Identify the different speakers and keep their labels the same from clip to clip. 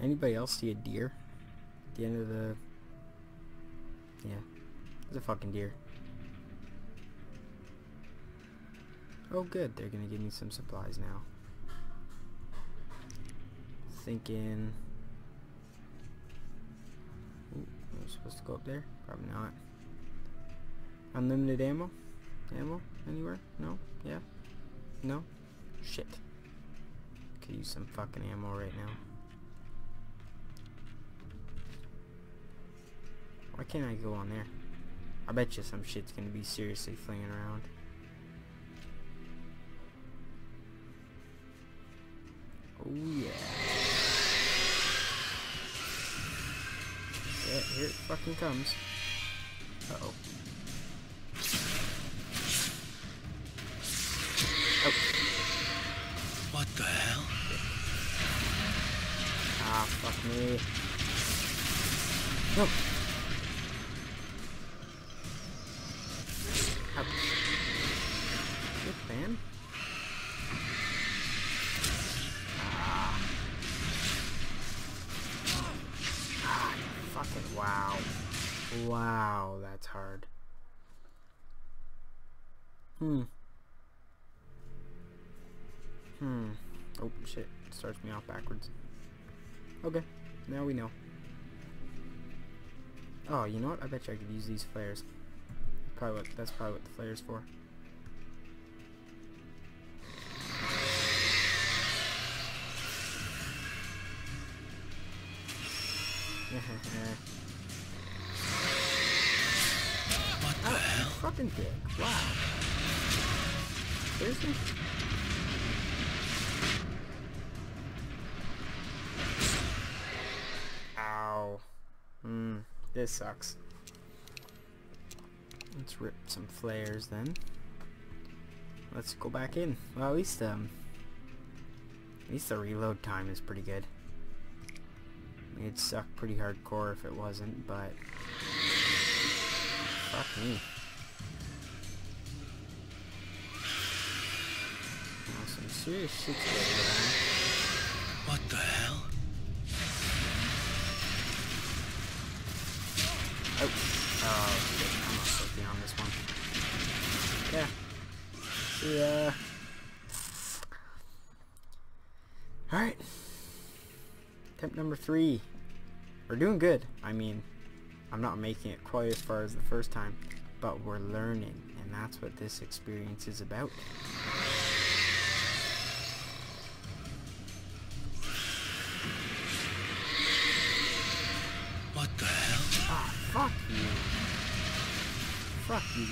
Speaker 1: Anybody else see a deer? At the end of the... Yeah. There's a fucking deer. Oh good, they're gonna give me some supplies now. Thinking... Ooh, am I supposed to go up there? Probably not. Unlimited ammo? Ammo? Anywhere? No? Yeah? No? Shit. Could use some fucking ammo right now. Why can't I go on there? I bet you some shit's gonna be seriously flinging around. Oh yeah. Yeah, here it fucking comes. Uh oh. Oh.
Speaker 2: What the hell?
Speaker 1: Ah, fuck me. No. Wow, that's hard. Hmm. Hmm. Oh, shit. Starts me off backwards. Okay. Now we know. Oh, you know what? I bet you I could use these flares. Probably what, that's probably what the flare's for. dick. Wow. Seriously? Ow. Hmm. This sucks. Let's rip some flares then. Let's go back in. Well, at least um, at least the reload time is pretty good. It'd suck pretty hardcore if it wasn't, but fuck me. Serious.
Speaker 2: What the hell?
Speaker 1: Oh, oh I'm soaking on this one. Yeah. Yeah. Alright. Attempt number three. We're doing good. I mean, I'm not making it quite as far as the first time, but we're learning, and that's what this experience is about. Out.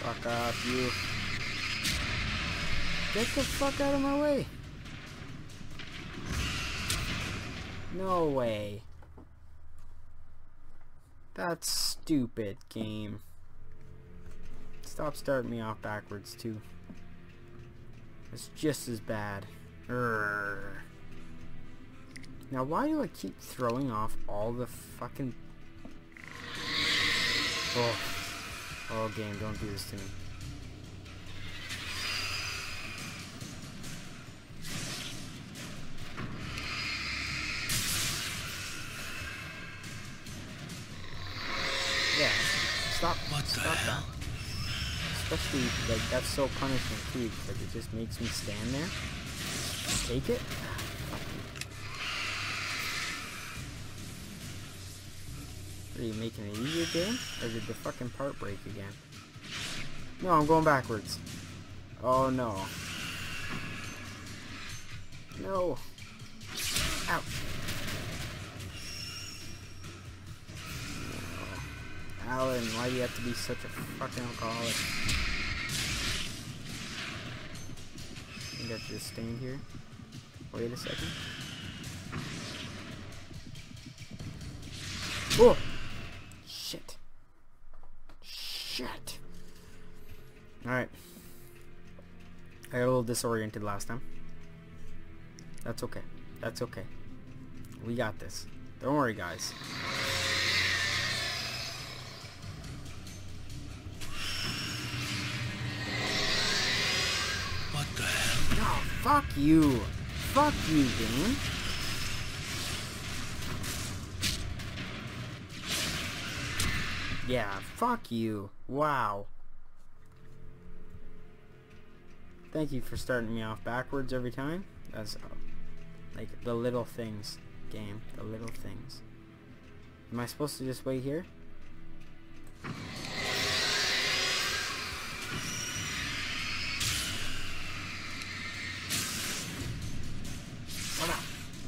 Speaker 1: Fuck off, you. Get the fuck out of my way. No way. That's stupid, game. Stop starting me off backwards, too. It's just as bad. Urgh. Now, why do I keep throwing off all the fucking... Oh. Oh, game, don't do this to me. Yeah. Stop.
Speaker 2: What the
Speaker 1: stop
Speaker 2: hell?
Speaker 1: that. Especially, like, that's so punishing, too, because it just makes me stand there. Take it? Are you making it easier, game? Or did the fucking part break again? No, I'm going backwards. Oh, no. No. Alan, why do you have to be such a fucking alcoholic? I should just stay here. Wait a second. Oh! Shit. Shit. Alright. I got a little disoriented last time. That's okay. That's okay. We got this. Don't worry, guys. Fuck you. Fuck you, game. Yeah, fuck you. Wow. Thank you for starting me off backwards every time. That's uh, like the little things game. The little things. Am I supposed to just wait here?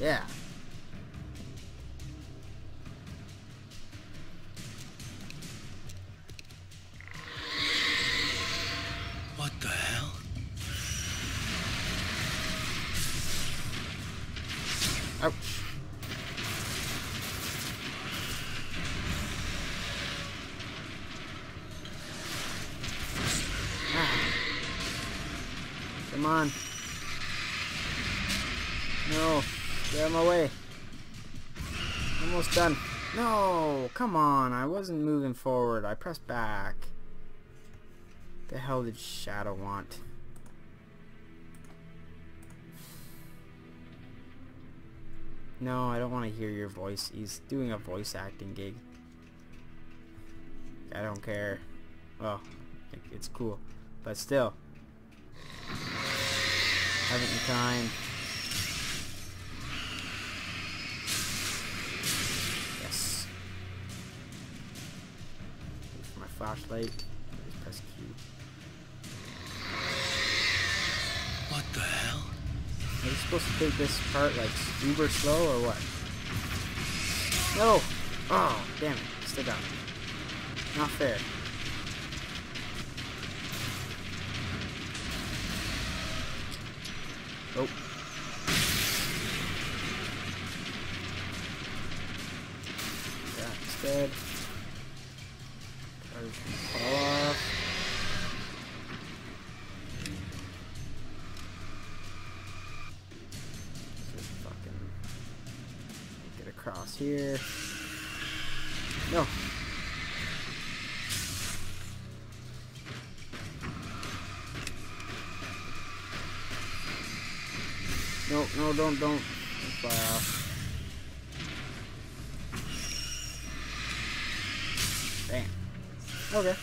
Speaker 1: Yeah.
Speaker 2: What the hell?
Speaker 1: Ouch. Ah. Come on. No. Get out of my way. Almost done. No. Come on. I wasn't moving forward. I pressed back. The hell did Shadow want? No, I don't want to hear your voice. He's doing a voice acting gig. I don't care. Well, it's cool. But still. Haven't time. Flashlight. Just press Q.
Speaker 2: What the hell?
Speaker 1: Are you supposed to take this part like uber slow or what? No! Oh, damn it. Still got me. Not fair. Oh. Yeah, instead. Cars across here. No. No, no, don't, don't. Don't fly off. Damn. Okay.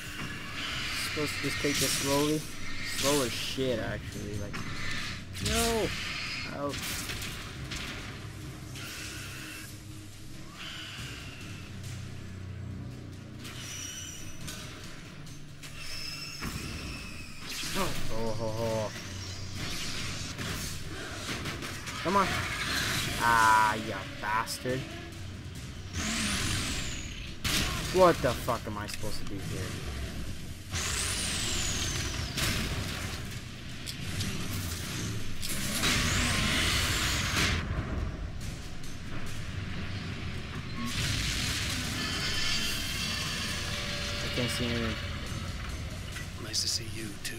Speaker 1: Supposed to just take this slowly. Slow as shit, actually. Like, no. Ouch. Ah, you bastard. What the fuck am I supposed to do here? I can't see anything.
Speaker 2: Nice to see you, too.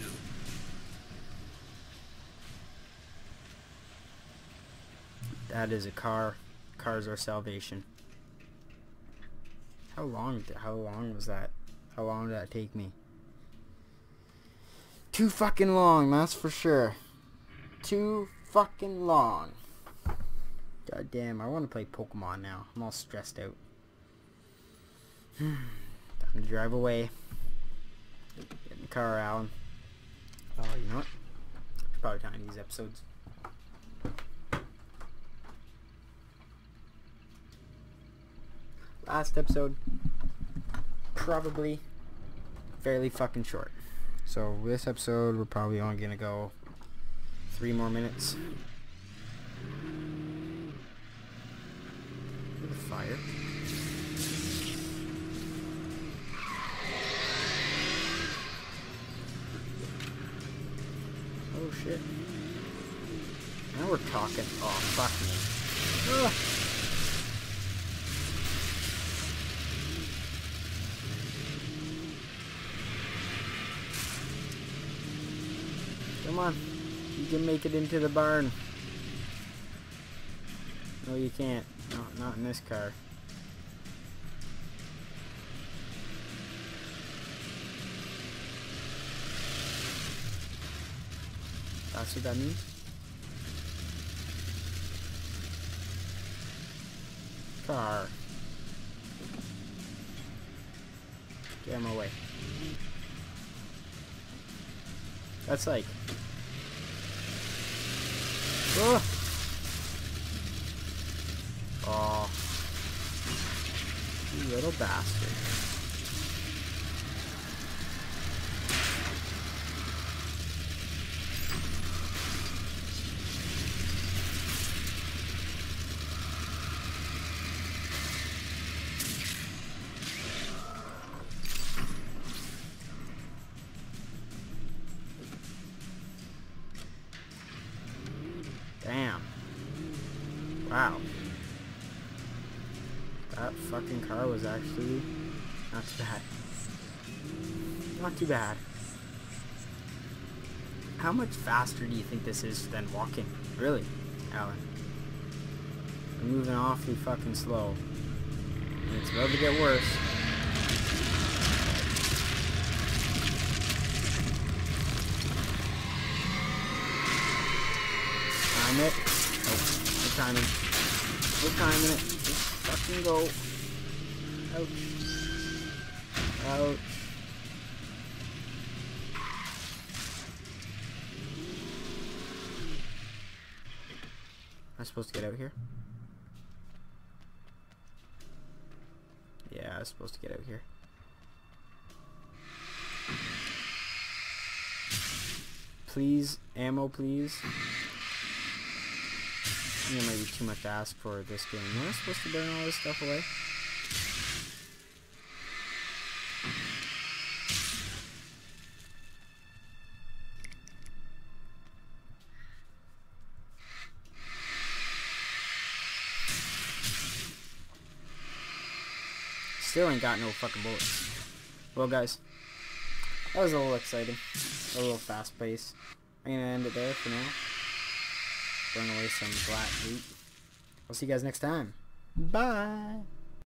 Speaker 1: That is a car. Cars are salvation. How long? How long was that? How long did that take me? Too fucking long, that's for sure. Too fucking long. God damn, I want to play Pokemon now. I'm all stressed out. Time to drive away. Get in the car, Alan. Oh, you know what? It's probably time these episodes. Last episode probably fairly fucking short. So this episode we're probably only gonna go three more minutes. The fire. Oh shit. Now we're talking. Oh fuck me. Ugh. Come on. You can make it into the barn. No, you can't. No, not in this car. That's what that means? Car. Get him away. That's like... Ugh. Oh. You little bastard. Wow. That fucking car was actually not too bad. Not too bad. How much faster do you think this is than walking? Really, Alan? We're moving awfully fucking slow. And it's about to get worse. Time it. Oh, we're timing. We're timing it. Just fucking go. Ouch. Ouch. Am I supposed to get out here? Yeah, I was supposed to get out here. Please, ammo, please. It might be too much to ask for this game. Am I supposed to burn all this stuff away? Still ain't got no fucking bullets. Well, guys, that was a little exciting. A little fast paced. I'm gonna end it there for now burn away some black. I'll see you guys next time. Bye.